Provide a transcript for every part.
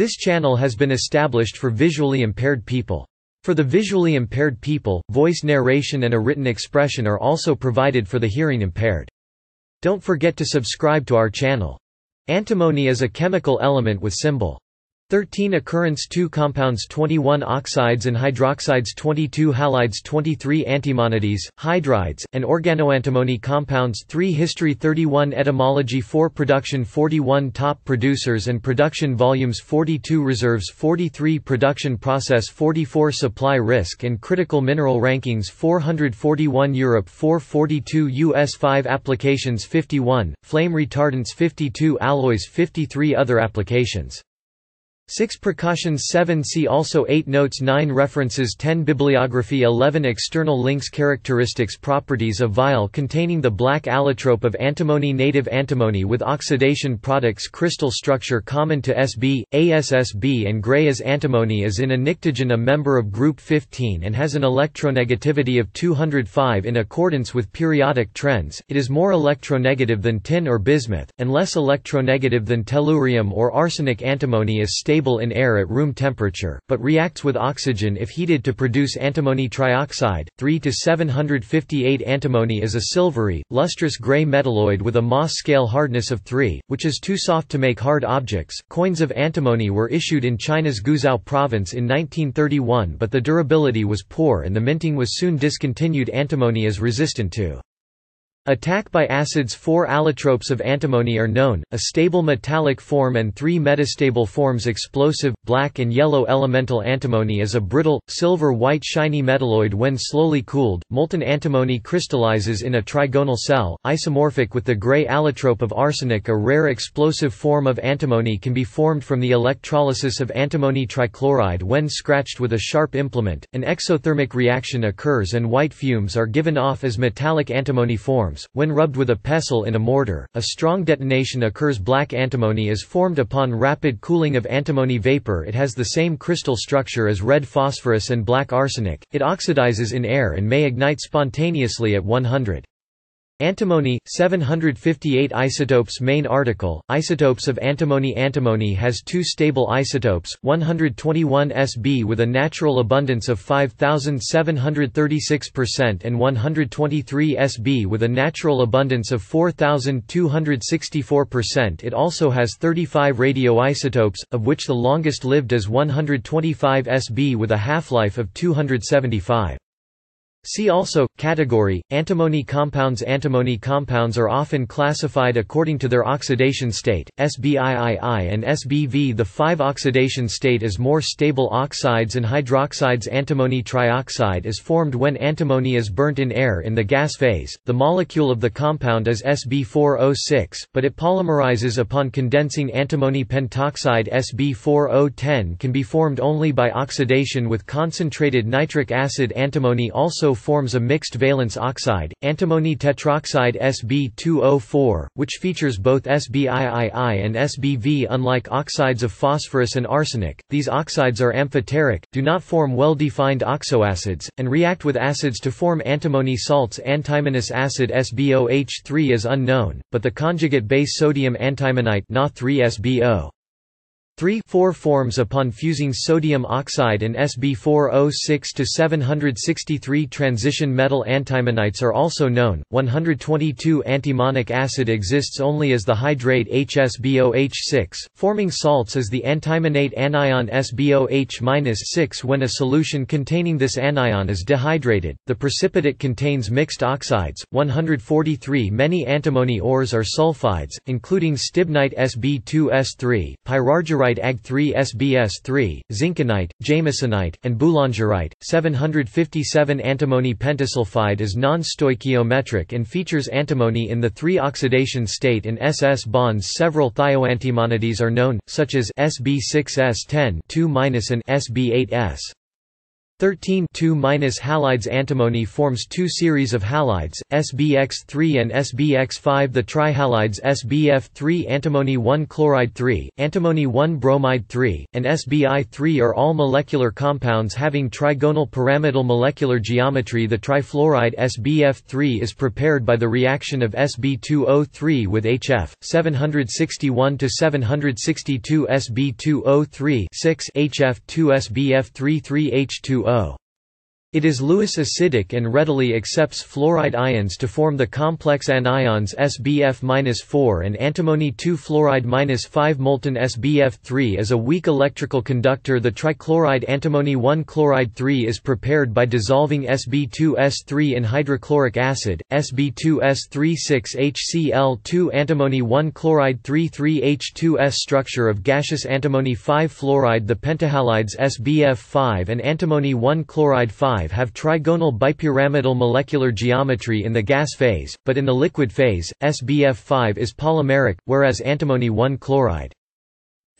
This channel has been established for visually impaired people. For the visually impaired people, voice narration and a written expression are also provided for the hearing impaired. Don't forget to subscribe to our channel. Antimony is a chemical element with symbol 13 occurrence 2 compounds 21 oxides and hydroxides 22 halides 23 antimonides, hydrides, and organoantimony compounds 3 history 31 etymology 4 production 41 top producers and production volumes 42 reserves 43 production process 44 supply risk and critical mineral rankings 441 Europe 442 US 5 applications 51, flame retardants 52 alloys 53 other applications 6 Precautions 7 See also 8 Notes 9 References 10 Bibliography 11 External links Characteristics Properties of vial containing the black allotrope of antimony Native antimony with oxidation products Crystal structure common to SB, ASSB and Gray as antimony is in a pnictogen a member of group 15 and has an electronegativity of 205 in accordance with periodic trends, it is more electronegative than tin or bismuth, and less electronegative than tellurium or arsenic antimony is stable stable in air at room temperature, but reacts with oxygen if heated to produce antimony trioxide. 3 to 758 Antimony is a silvery, lustrous gray metalloid with a Mohs scale hardness of 3, which is too soft to make hard objects. Coins of antimony were issued in China's Guizhou province in 1931, but the durability was poor and the minting was soon discontinued. Antimony is resistant to Attack by acids Four allotropes of antimony are known, a stable metallic form and three metastable forms. Explosive, black and yellow elemental antimony is a brittle, silver-white shiny metalloid when slowly cooled, molten antimony crystallizes in a trigonal cell, isomorphic with the gray allotrope of arsenic a rare explosive form of antimony can be formed from the electrolysis of antimony trichloride when scratched with a sharp implement, an exothermic reaction occurs and white fumes are given off as metallic antimony form When rubbed with a pestle in a mortar, a strong detonation occurs. Black antimony is formed upon rapid cooling of antimony vapor. It has the same crystal structure as red phosphorus and black arsenic. It oxidizes in air and may ignite spontaneously at 100. Antimony, 758 isotopes Main article, Isotopes of antimony Antimony has two stable isotopes, 121 Sb with a natural abundance of 5736% and 123 Sb with a natural abundance of 4264% It also has 35 radioisotopes, of which the longest lived is 125 Sb with a half-life of 275. See also, category, antimony compounds. Antimony compounds are often classified according to their oxidation state, SBIII and SBV The 5-oxidation state is more stable oxides and hydroxides. Antimony trioxide is formed when antimony is burnt in air in the gas phase, the molecule of the compound is Sb4O6, but it polymerizes upon condensing. Antimony pentoxide Sb4O10 can be formed only by oxidation with concentrated nitric acid. Antimony also forms a mixed valence oxide, antimony tetroxide Sb2O4, which features both SbIII and SbV. Unlike oxides of phosphorus and arsenic, these oxides are amphoteric, do not form well-defined oxoacids, and react with acids to form antimony salts. Antimonous acid SbOH3 is unknown, but the conjugate base sodium antimonite Na3SbO 3 4 forms upon fusing sodium oxide and Sb4O6 to 763 transition metal antimonites are also known. 122 antimonic acid exists only as the hydrate HSBOH6, forming salts as the antimonate anion SbOH-6 when a solution containing this anion is dehydrated. The precipitate contains mixed oxides. 143 Many antimony ores are sulfides, including stibnite Sb2S3, pyrargyrite Ag3 SBS3, zinkenite, jamesonite, and boulangerite. 757 Antimony pentasulfide is non-stoichiometric and features antimony in the 3-oxidation state and SS bonds. Several thioantimonides are known, such as SB6S10 and SB8S. 13 halides Antimony forms two series of halides, SBX3 and SBX5 The trihalides SBF3 antimony 1 chloride 3, antimony 1 bromide 3, and SBI3 are all molecular compounds having trigonal pyramidal molecular geometry. The trifluoride SBF3 is prepared by the reaction of Sb2O3 with HF, 761–762 Sb2O3 6 HF2SBF33H2O it is Lewis acidic and readily accepts fluoride ions to form the complex anions SBF-4 and antimony 2-fluoride-5 molten SBF3 is a weak electrical conductor. The trichloride antimony 1-chloride 3 is prepared by dissolving Sb2S3 in hydrochloric acid, Sb2S36HCl2 antimony 1-chloride 3,3H2S structure of gaseous antimony 5-fluoride The pentahalides SBF5 and antimony 1-chloride 5 have trigonal bipyramidal molecular geometry in the gas phase, but in the liquid phase, SBF5 is polymeric, whereas antimony 1 chloride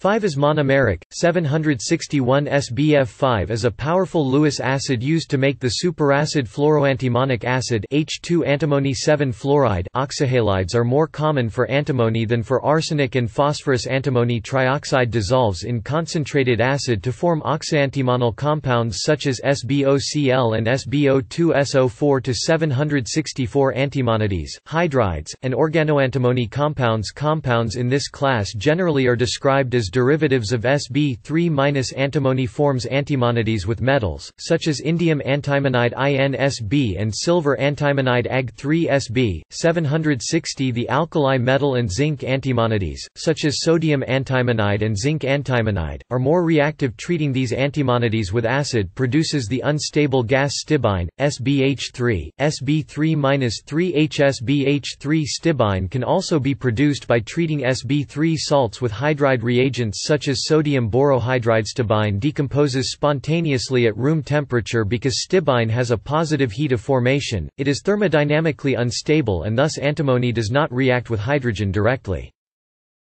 5 is monomeric, 761 SBF5 is a powerful Lewis acid used to make the superacid fluoroantimonic acid H2 antimony 7 fluoride. Oxyhalides are more common for antimony than for arsenic and phosphorus. Antimony trioxide dissolves in concentrated acid to form oxyantimonal compounds such as SbOCl and SbO2SO4 to 764 antimonides, hydrides, and organoantimony compounds. Compounds in this class generally are described as derivatives of Sb3- antimony forms antimonides with metals, such as indium antimonide INSB and silver antimonide Ag3Sb. 760 The alkali metal and zinc antimonides, such as sodium antimonide and zinc antimonide, are more reactive treating these antimonides with acid produces the unstable gas stibine, SbH3, Sb3-3HSbH3 stibine can also be produced by treating Sb3 salts with hydride reagents reagents such as sodium borohydride stibine decomposes spontaneously at room temperature because stibine has a positive heat of formation, it is thermodynamically unstable and thus antimony does not react with hydrogen directly.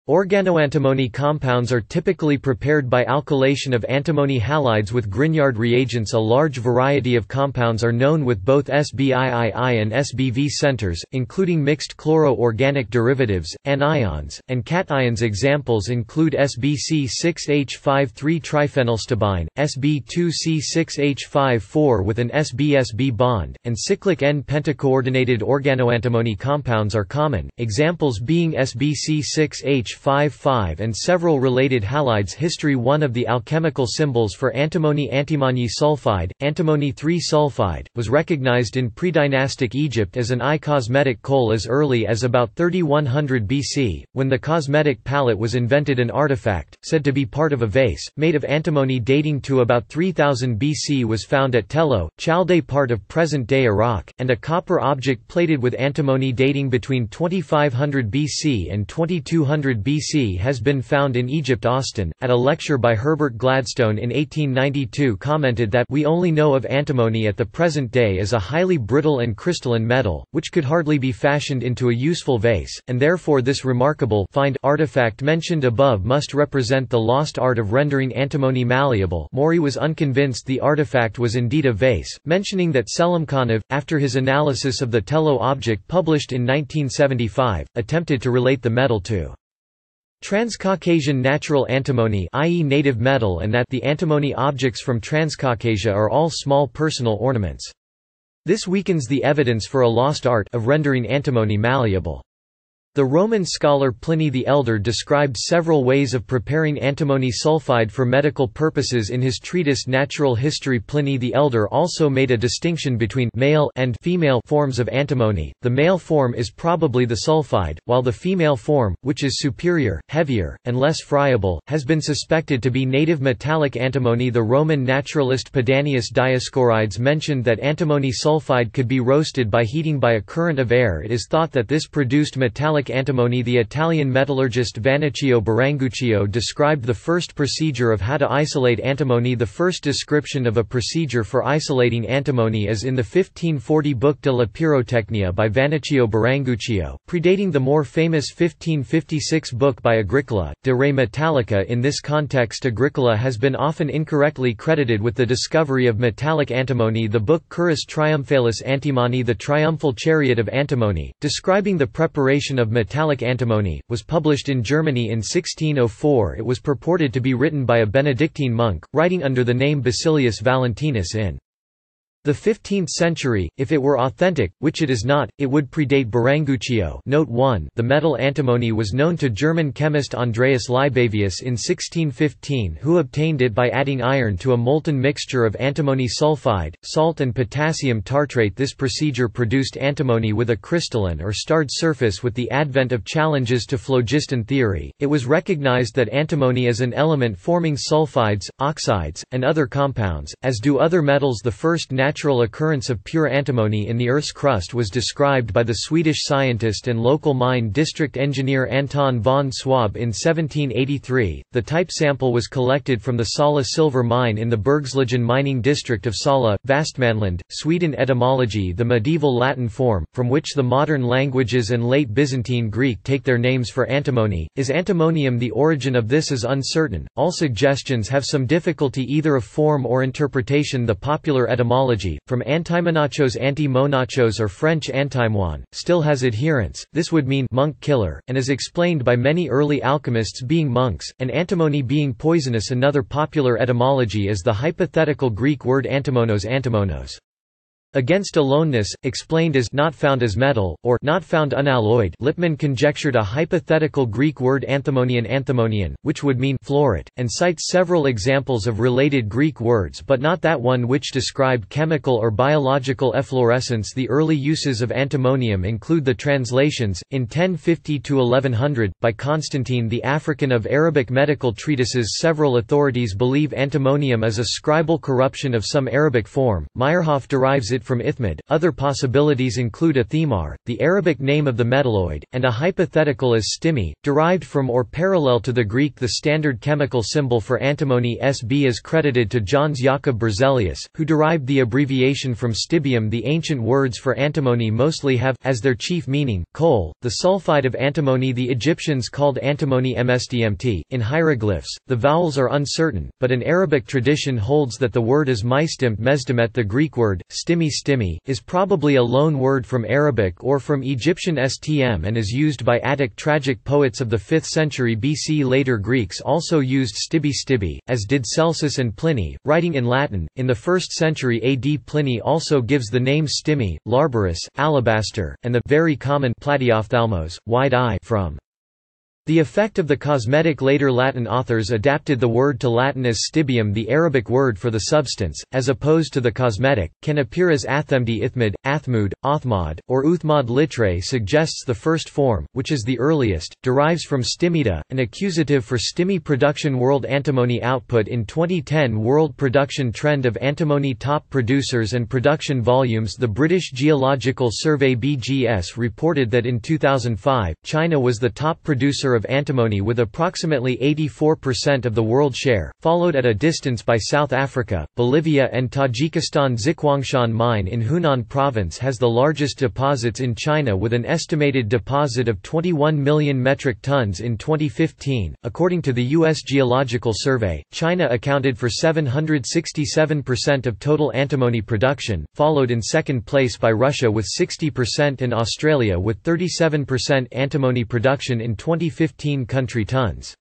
Organoantimony compounds are typically prepared by alkylation of antimony halides with Grignard reagents. A large variety of compounds are known with both SBIII and SBV centers, including mixed chloro-organic derivatives, anions, and cations Examples include SBC6H53-triphenylstibine, SB2C6H54 with an SBSB bond, and cyclic N-pentacoordinated organoantimony compounds are common, examples being SBC6H 5 and several related halides History One of the alchemical symbols for antimony antimony sulfide, antimony 3-sulfide, was recognized in pre-dynastic Egypt as an eye-cosmetic kohl as early as about 3100 BC, when the cosmetic palette was invented an artifact, said to be part of a vase, made of antimony dating to about 3000 BC was found at Tello, Chaldea part of present-day Iraq, and a copper object plated with antimony dating between 2500 BC and 2200 BC has been found in Egypt. Austin, at a lecture by Herbert Gladstone in 1892 commented that we only know of antimony at the present day as a highly brittle and crystalline metal, which could hardly be fashioned into a useful vase, and therefore this remarkable find artifact mentioned above must represent the lost art of rendering antimony malleable. Moorey was unconvinced the artifact was indeed a vase, mentioning that Selimkhanov, after his analysis of the Tello object published in 1975, attempted to relate the metal to Transcaucasian natural antimony i.e. native metal and that the antimony objects from Transcaucasia are all small personal ornaments. This weakens the evidence for a lost art of rendering antimony malleable. The Roman scholar Pliny the Elder described several ways of preparing antimony sulfide for medical purposes in his treatise Natural History Pliny the Elder also made a distinction between male and female forms of antimony. The male form is probably the sulfide, while the female form, which is superior, heavier, and less friable, has been suspected to be native metallic antimony. The Roman naturalist Pedanius Dioscorides mentioned that antimony sulfide could be roasted by heating by a current of air. It is thought that this produced metallic metallic antimony The Italian metallurgist Vannoccio Biringuccio described the first procedure of how to isolate antimony. The first description of a procedure for isolating antimony is in the 1540 book De la Pyrotechnia by Vannoccio Biringuccio, predating the more famous 1556 book by Agricola, De Re Metallica. In this context Agricola has been often incorrectly credited with the discovery of metallic antimony. The book Currus Triumphalis Antimony The Triumphal Chariot of Antimony, describing the preparation of metallic antimony, was published in Germany in 1604 It was purported to be written by a Benedictine monk, writing under the name Basilius Valentinus in the 15th century, if it were authentic, which it is not, it would predate Biringuccio Note 1 The metal antimony was known to German chemist Andreas Libavius in 1615 who obtained it by adding iron to a molten mixture of antimony sulfide, salt and potassium tartrate. This procedure produced antimony with a crystalline or starred surface with the advent of challenges to phlogiston theory, it was recognized that antimony is an element forming sulfides, oxides, and other compounds, as do other metals. The first natural natural occurrence of pure antimony in the Earth's crust was described by the Swedish scientist and local mine district engineer Anton von Swab in 1783. The type sample was collected from the Sala silver mine in the Bergslagen mining district of Sala, Västmanland, Sweden. Etymology The medieval Latin form, from which the modern languages and late Byzantine Greek take their names for antimony, is antimonium. The origin of this is uncertain. All suggestions have some difficulty either of form or interpretation. The popular etymology from antimonachos anti-monachos or French antimoine, still has adherents, this would mean monk killer, and is explained by many early alchemists being monks, and antimony being poisonous Another popular etymology is the hypothetical Greek word antimonos antimonos. Against aloneness, explained as not found as metal, or not found unalloyed Lippmann conjectured a hypothetical Greek word anthemonian anthemonian, which would mean floret, and cites several examples of related Greek words but not that one which described chemical or biological efflorescence. The early uses of antimonium include the translations, in 1050–1100, by Constantine the African of Arabic medical treatises. Several authorities believe antimonium is a scribal corruption of some Arabic form, Meyerhoff derives it from ithmid. Other possibilities include a the Arabic name of the metalloid, and a hypothetical as stimi, derived from or parallel to the Greek. The standard chemical symbol for antimony Sb is credited to Jöns Jakob Berzelius, who derived the abbreviation from stibium. The ancient words for antimony mostly have as their chief meaning kohl, the sulfide of antimony. The Egyptians called antimony msdmt in hieroglyphs. The vowels are uncertain, but an Arabic tradition holds that the word is mystimt mesdemet. The Greek word stimi stimi, is probably a loan word from Arabic or from Egyptian stm and is used by Attic tragic poets of the 5th century BC. Later Greeks also used stibi stibi, as did Celsus and Pliny, writing in Latin. In the 1st century AD Pliny also gives the name stimi, larbarus, alabaster, and the very common platyophthalmos, wide eye from the effect of the cosmetic later Latin authors adapted the word to Latin as stibium the Arabic word for the substance, as opposed to the cosmetic, can appear as athemdi ithmid, athmud, othmod, or uthmod Littré suggests the first form, which is the earliest, derives from stimida, an accusative for stimi production World antimony output In 2010 world production trend of antimony top producers and production volumes. The British Geological Survey BGS reported that in 2005, China was the top producer of antimony with approximately 84% of the world share, followed at a distance by South Africa, Bolivia and Tajikistan Xikuangshan mine in Hunan province has the largest deposits in China with an estimated deposit of 21 million metric tons in 2015. According to the U.S. Geological Survey, China accounted for 767% of total antimony production, followed in second place by Russia with 60% and Australia with 37% antimony production in 2015 15 country tons.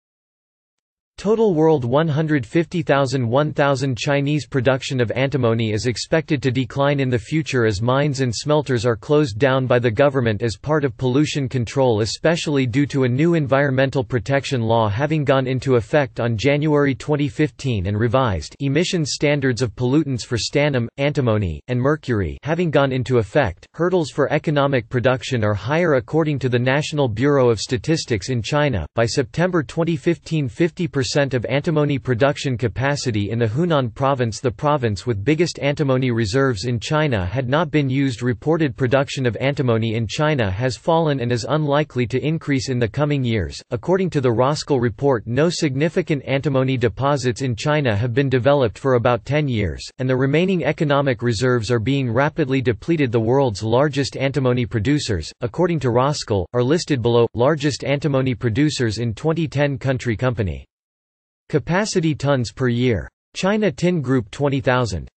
Total world 150,000–1,000 Chinese production of antimony is expected to decline in the future as mines and smelters are closed down by the government as part of pollution control especially due to a new environmental protection law having gone into effect on January 2015 and revised emissions standards of pollutants for stannum, antimony, and mercury having gone into effect. Hurdles for economic production are higher according to the National Bureau of Statistics in China. By September 2015 50% 20% of antimony production capacity in the Hunan province the province with biggest antimony reserves in China had not been used reported production of antimony in China has fallen and is unlikely to increase in the coming years. According to the Roskill report no significant antimony deposits in China have been developed for about 10 years, and the remaining economic reserves are being rapidly depleted the world's largest antimony producers, according to Roskill, are listed below, largest antimony producers in 2010 country company. Capacity tons per year. China Tin Group 20,000.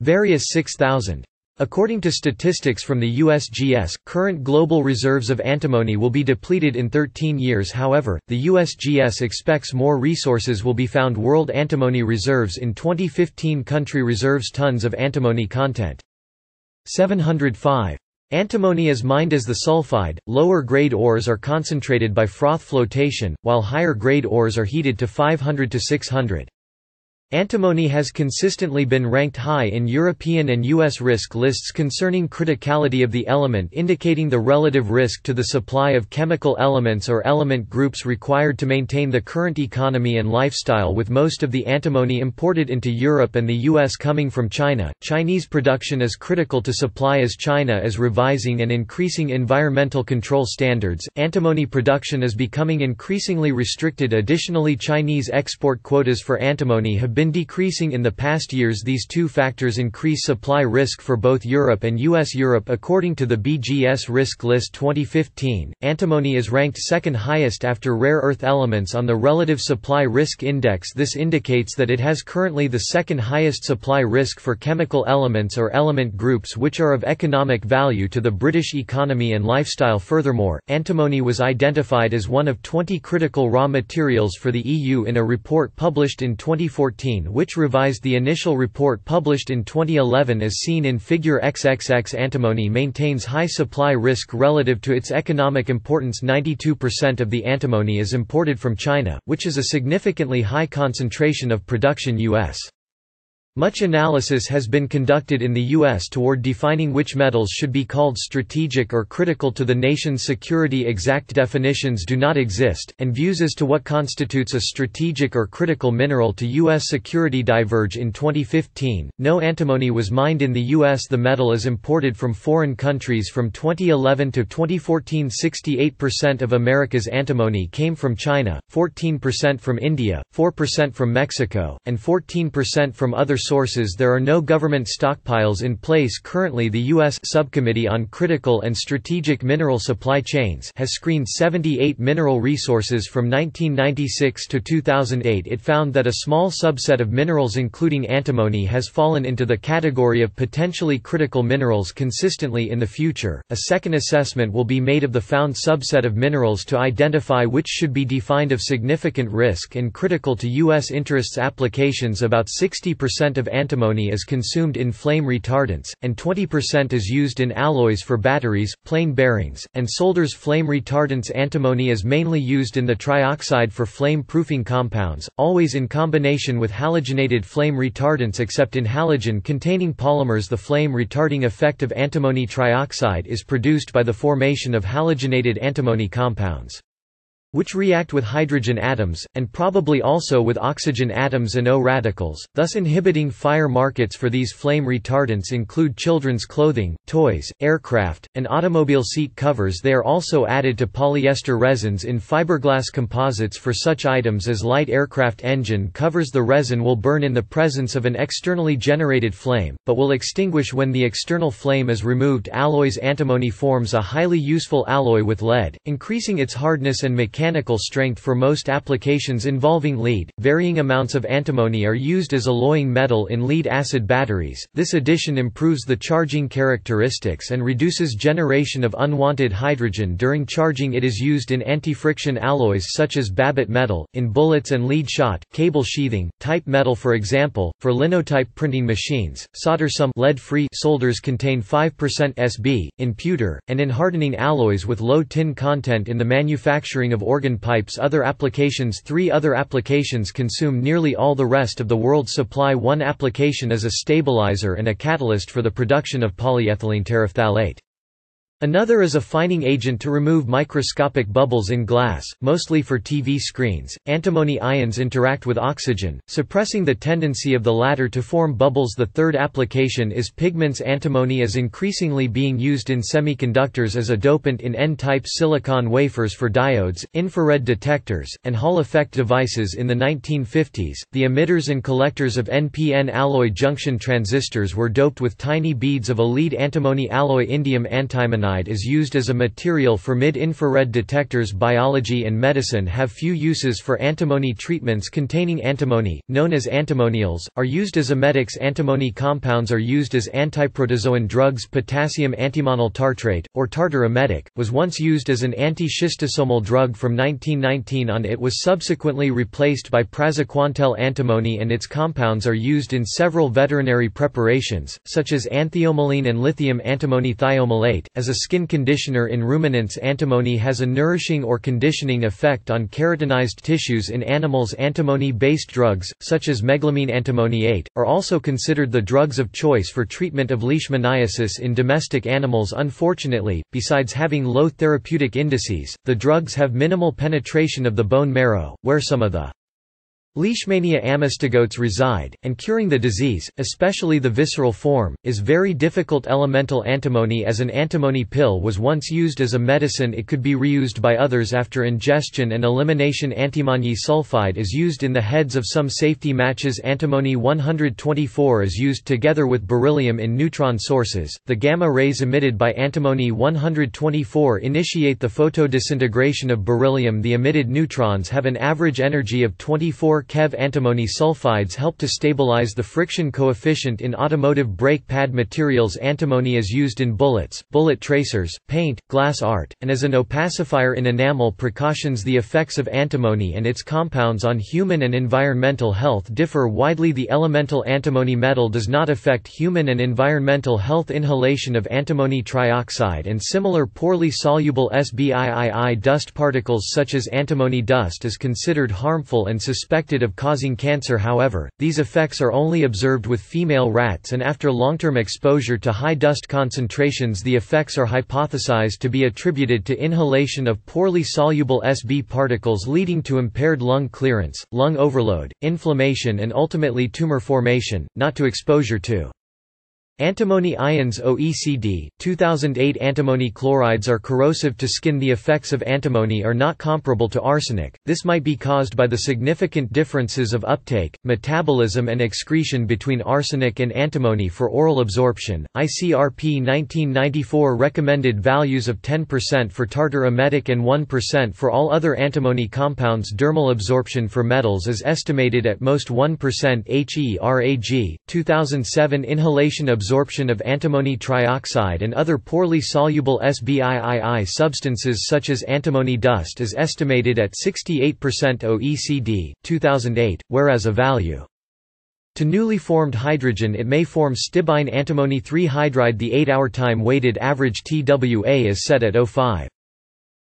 Various 6,000. According to statistics from the USGS, current global reserves of antimony will be depleted in 13 years however, the USGS expects more resources will be found world antimony reserves in 2015 country reserves tons of antimony content. 705. Antimony is mined as the sulfide, lower-grade ores are concentrated by froth flotation, while higher-grade ores are heated to 500 to 600. Antimony has consistently been ranked high in European and U.S. risk lists concerning criticality of the element indicating the relative risk to the supply of chemical elements or element groups required to maintain the current economy and lifestyle with most of the antimony imported into Europe and the U.S. coming from China. Chinese production is critical to supply as China is revising and increasing environmental control standards. Antimony production is becoming increasingly restricted additionally Chinese export quotas for antimony have been been decreasing in the past years. These two factors increase supply risk for both Europe and US Europe according to the BGS Risk List 2015, antimony is ranked second highest after rare earth elements on the Relative Supply Risk Index. This indicates that it has currently the second highest supply risk for chemical elements or element groups which are of economic value to the British economy and lifestyle. Furthermore, antimony was identified as one of 20 critical raw materials for the EU in a report published in 2014 which revised the initial report published in 2011 as seen in Figure XXX antimony maintains high supply risk relative to its economic importance 92% of the antimony is imported from China, which is a significantly high concentration of production U.S. Much analysis has been conducted in the U.S. toward defining which metals should be called strategic or critical to the nation's security exact definitions do not exist, and views as to what constitutes a strategic or critical mineral to U.S. security diverge in 2015. No antimony was mined in the U.S. The metal is imported from foreign countries from 2011 to 2014 68% of America's antimony came from China, 14% from India, 4% from Mexico, and 14% from other sources there are no government stockpiles in place currently the U.S. Subcommittee on Critical and Strategic Mineral Supply Chains has screened 78 mineral resources from 1996 to 2008 it found that a small subset of minerals including antimony has fallen into the category of potentially critical minerals consistently in the future. A second assessment will be made of the found subset of minerals to identify which should be defined of significant risk and critical to U.S. interests applications about 60% percent of antimony is consumed in flame retardants, and 20% is used in alloys for batteries, plain bearings, and solders. Flame retardants Antimony is mainly used in the trioxide for flame-proofing compounds, always in combination with halogenated flame retardants except in halogen-containing polymers. The flame-retarding effect of antimony trioxide is produced by the formation of halogenated antimony compounds which react with hydrogen atoms, and probably also with oxygen atoms and O radicals, thus inhibiting fire markets for these flame retardants include children's clothing, toys, aircraft, and automobile seat covers. They are also added to polyester resins in fiberglass composites for such items as light aircraft engine covers. The resin will burn in the presence of an externally generated flame, but will extinguish when the external flame is removed. Alloys Antimony forms a highly useful alloy with lead, increasing its hardness and mechanical mechanical strength for most applications involving lead. Varying amounts of antimony are used as alloying metal in lead acid batteries. This addition improves the charging characteristics and reduces generation of unwanted hydrogen during charging. It is used in anti-friction alloys such as Babbitt metal, in bullets and lead shot, cable sheathing, type metal for example, for linotype printing machines. Solder some lead-free solders contain 5% Sb, in pewter, and in hardening alloys with low tin content in the manufacturing of organ pipes other applications Three other applications consume nearly all the rest of the world's supply One application is a stabilizer and a catalyst for the production of polyethylene terephthalate. Another is a fining agent to remove microscopic bubbles in glass, mostly for TV screens. Antimony ions interact with oxygen, suppressing the tendency of the latter to form bubbles. The third application is pigments. Antimony is increasingly being used in semiconductors as a dopant in N-type silicon wafers for diodes, infrared detectors, and Hall effect devices in the 1950s. The emitters and collectors of NPN alloy junction transistors were doped with tiny beads of a lead antimony alloy indium antimonide is used as a material for mid-infrared detectors. Biology and medicine have few uses for antimony treatments containing antimony, known as antimonials, are used as emetics. Antimony compounds are used as antiprotozoan drugs. Potassium antimonyl tartrate, or tartar emetic, was once used as an anti-schistosomal drug from 1919 on. It was subsequently replaced by praziquantel antimony and its compounds are used in several veterinary preparations, such as anthiomaline and lithium antimony thiomalate, as a skin conditioner in ruminants antimony has a nourishing or conditioning effect on keratinized tissues in animals. Antimony-based drugs, such as meglumine antimoniate, are also considered the drugs of choice for treatment of leishmaniasis in domestic animals. Unfortunately, besides having low therapeutic indices, the drugs have minimal penetration of the bone marrow, where some of the Leishmania amastigotes reside, and curing the disease, especially the visceral form, is very difficult. Elemental antimony as an antimony pill was once used as a medicine it could be reused by others after ingestion and elimination. Antimony sulfide is used in the heads of some safety matches. Antimony 124 is used together with beryllium in neutron sources. The gamma rays emitted by antimony 124 initiate the photodisintegration of beryllium. The emitted neutrons have an average energy of 24 keV antimony sulfides help to stabilize the friction coefficient in automotive brake pad materials. Antimony is used in bullets, bullet tracers, paint, glass art, and as an opacifier in enamel precautions. The effects of antimony and its compounds on human and environmental health differ widely. The elemental antimony metal does not affect human and environmental health. Inhalation of antimony trioxide and similar poorly soluble SBIII dust particles such as antimony dust is considered harmful and suspected of causing cancer however, these effects are only observed with female rats and after long-term exposure to high dust concentrations the effects are hypothesized to be attributed to inhalation of poorly soluble SB particles leading to impaired lung clearance, lung overload, inflammation and ultimately tumor formation, not to exposure to Antimony ions OECD, 2008 Antimony chlorides are corrosive to skin. The effects of antimony are not comparable to arsenic, this might be caused by the significant differences of uptake, metabolism and excretion between arsenic and antimony for oral absorption. ICRP 1994 recommended values of 10% for tartar emetic and 1% for all other antimony compounds. Dermal absorption for metals is estimated at most 1% HERAG, 2007 Inhalation absorption absorption of antimony trioxide and other poorly soluble SBIII substances such as antimony dust is estimated at 68% OECD, 2008, whereas a value to newly formed hydrogen it may form stibine antimony 3 hydride The 8-hour time weighted average TWA is set at 05.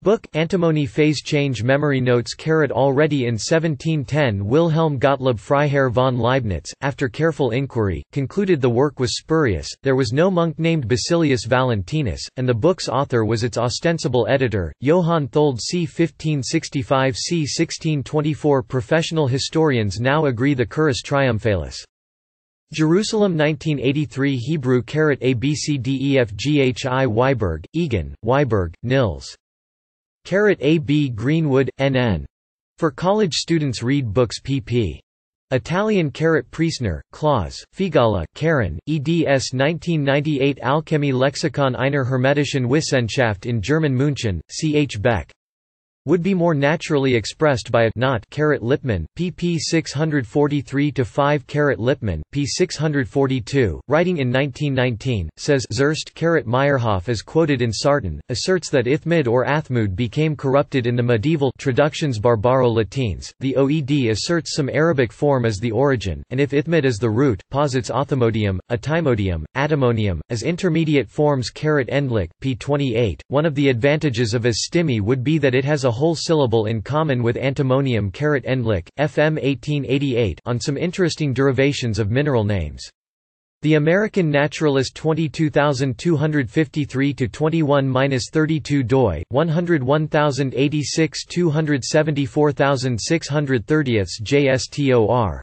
Book Antimony phase change memory notes Already in 1710 Wilhelm Gottlob Freiherr von Leibniz, after careful inquiry, concluded the work was spurious, there was no monk named Basilius Valentinus, and the book's author was its ostensible editor, Johann Thold c. 1565 c. 1624 Professional historians now agree the Currus triumphalis. Jerusalem 1983 Hebrew ABCDEFGHI Weiberg, Egon, Weiberg, Nils. A. B. Greenwood, N.N. For college students read books pp. Italian Carrot Priestner, Claus, Figala, Karen, eds 1998 Alchemy Lexikon einer hermetischen Wissenschaft in German München, C. H. Beck would be more naturally expressed by a not carat Lippmann, pp 643-5 carat Lippmann, p 642, writing in 1919, says Zerst carat Meyerhoff is quoted in Sarton, asserts that Ithmid or Athmud became corrupted in the medieval traductions Barbaro-Latines. The OED asserts some Arabic form as the origin, and if Ithmid is the root, posits Othymodium, Atimodium, Atimonium, as intermediate forms carat Endlich, p 28. One of the advantages of Astimi would be that it has a a whole syllable in common with antimonium carat Endlich, FM 1888 on some interesting derivations of mineral names. The American Naturalist 22253-21-32 doi, 101086 274630 JSTOR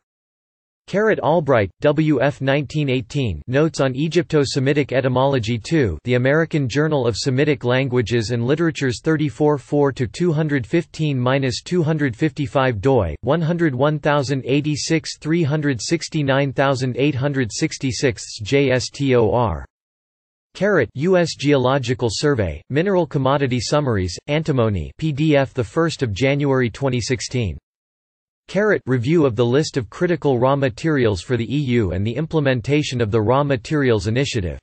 Carrot Albright, W. F. 1918 Notes on Egypto-Semitic Etymology 2 The American Journal of Semitic Languages and Literatures 34 4-215-255 doi, 101086 369866 JSTOR Carrot U.S. Geological Survey, Mineral Commodity Summaries, Antimony PDF 1 January 2016 Carrot Review of the list of critical raw materials for the EU and the implementation of the Raw Materials Initiative